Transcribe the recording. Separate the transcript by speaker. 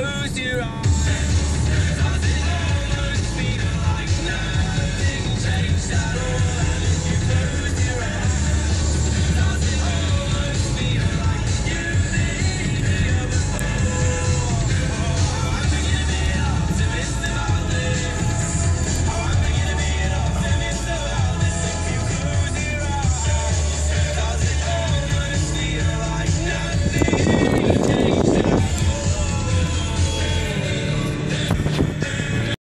Speaker 1: close your eyes.